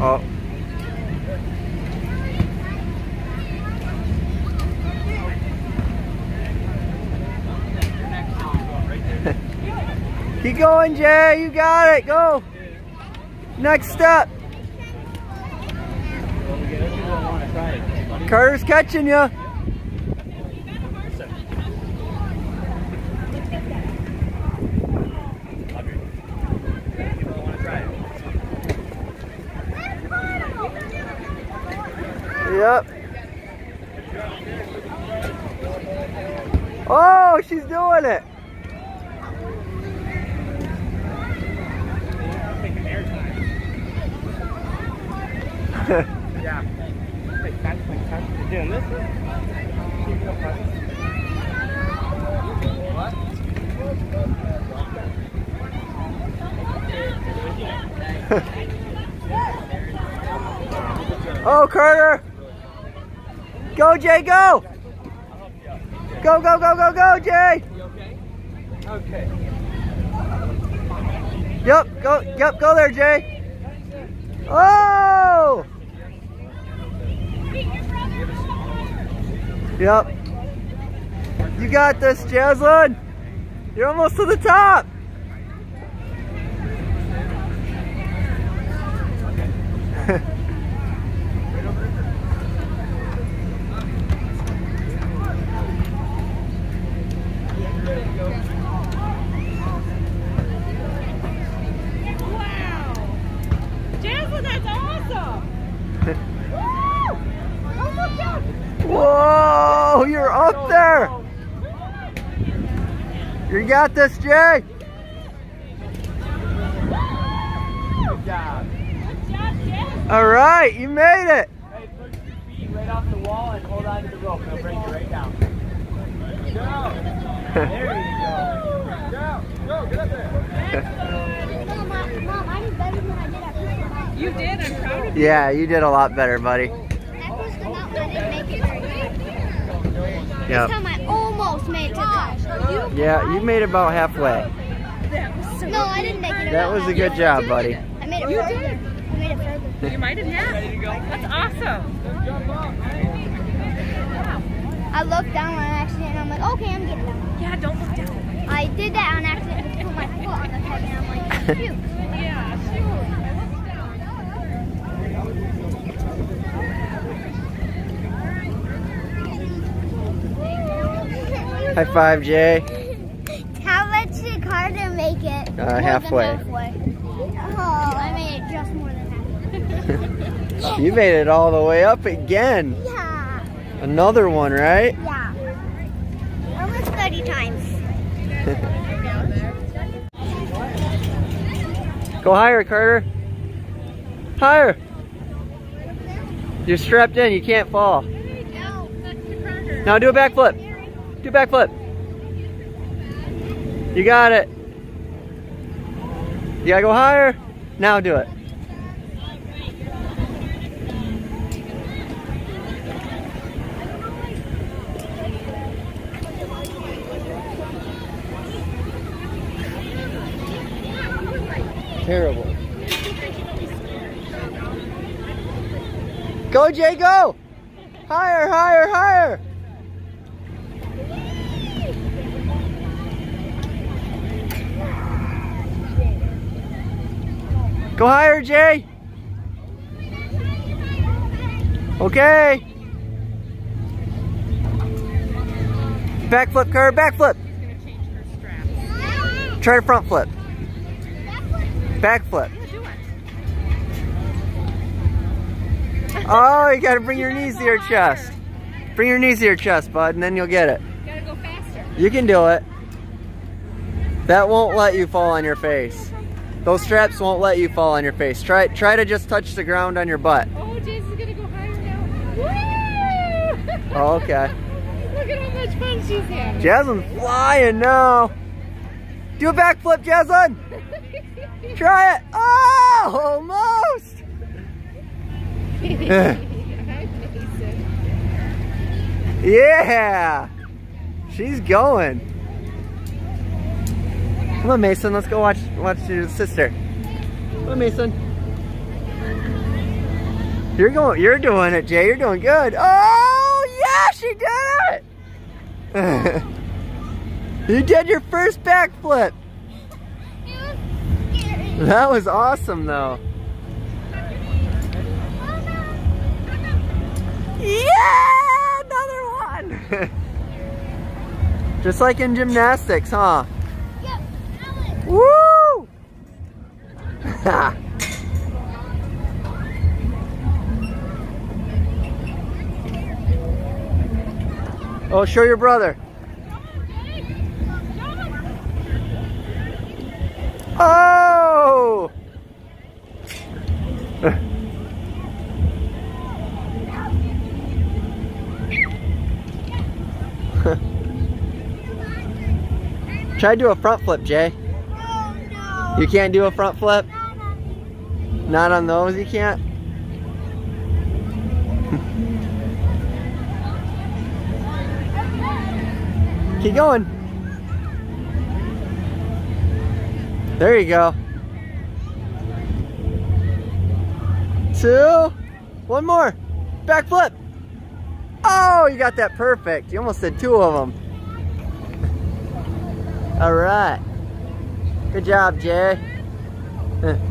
Oh. Keep going, Jay. You got it. Go. Next step. Carter's catching you. Yep. Oh, she's doing it. yeah. Like catch, like catch. You're doing this? oh, Carter. Go, Jay, go. Go, go, go, go, go, Jay. Okay. Yep, go, yep, go there, Jay. Oh! Yep. You got this, Jaslyn. You're almost to the top. Wow. Jasmine, that's awesome. Woo! Oh, look out. Whoa, you're up there. You got this, Jay. Good job. Good job, Jasmine. All right, you made it. Hey, push your feet right off the wall and hold on to the rope. It'll bring you right down. Go. There you go. Go. Go. Get up there. Mom, I- did better than I did at first. You did. I'm proud of you. Yeah, you did a lot better, buddy. At first one, I didn't make it very good. This Yep. time I almost made it to the Yeah, you made about halfway. That was so No, I didn't make it. That was a good job, buddy. I made it You further. did. I made it further. You might have not. That's awesome. I looked down on accident and I'm like, okay, I'm getting down. Yeah, don't look down. I did that on accident to put my foot on the peg and I'm like, phew. Yeah, sure. High five, Jay. How much did Carter make it? Uh, than halfway. halfway. Oh, I made it just more than halfway. You made it all the way up again. Yeah. Another one, right? Yeah. Almost 30 times. Go higher, Carter. Higher. You're strapped in. You can't fall. Now do a backflip. Do backflip. You got it. You gotta go higher. Now do it. Terrible. Go, Jay, go! Higher, higher, higher! Go higher, Jay! Okay! Backflip, Kerr, backflip! She's gonna change her straps. Try a front flip. Backflip. Oh, you gotta bring your knees to your chest. Bring your knees to your chest, bud, and then you'll get it. Gotta go faster. You can do it. That won't let you fall on your face. Those straps won't let you fall on your face. Try try to just touch the ground on your butt. Oh, Jason's gonna go higher now. Woo! Oh, okay. Look at how much fun she's having. Jasmine's flying now. Do a backflip, Jasmine. Try it. Oh, almost. Yeah. She's going. Come on, Mason. Let's go watch watch your sister. Come on, Mason. You're going. You're doing it, Jay. You're doing good. Oh, yeah, she did it. you did your first backflip. That was awesome though. Yeah, another one. Just like in gymnastics, huh? Ah. oh, show your brother. Oh! Try to do a front flip, Jay. Oh no. You can't do a front flip? Not on those, you can't? Keep going. There you go. Two. One more. Back flip. Oh, you got that perfect. You almost did two of them. All right. Good job, Jay.